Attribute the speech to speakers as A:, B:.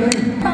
A: 可以。